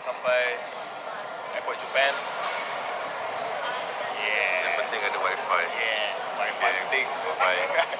dah sampai airport Japan. Yeah. Yang penting ada wifi. Yeah. Wifi penting. Bye.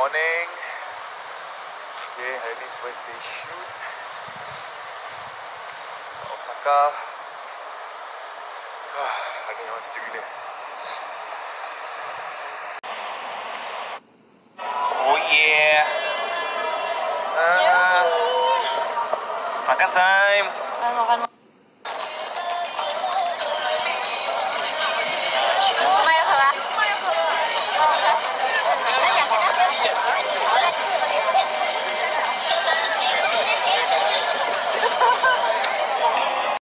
Morning. Okay, hari ni first day shoot. Osaka. Ah, ni orang sejuk gila. Oh yeah. Ah. Makan time. Makan makan